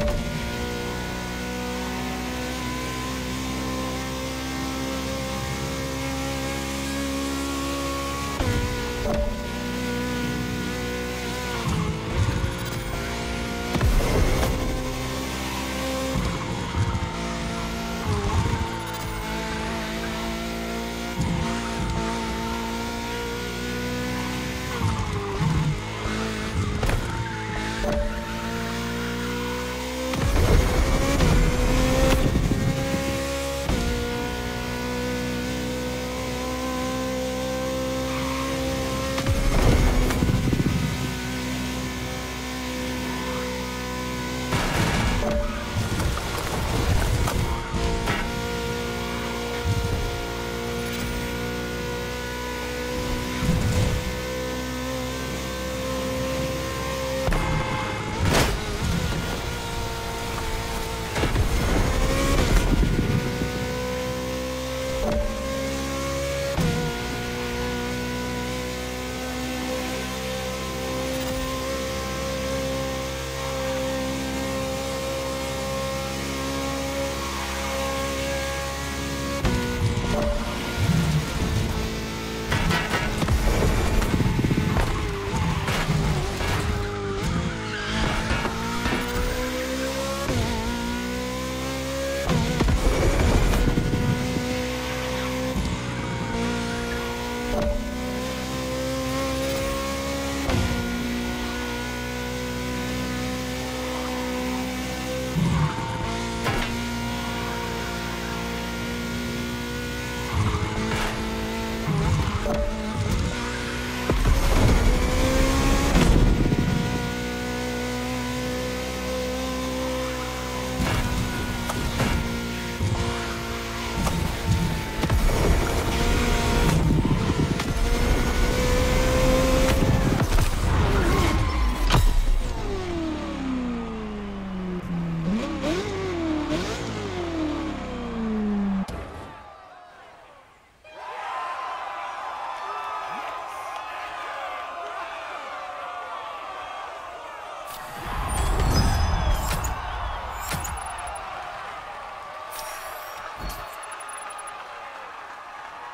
you.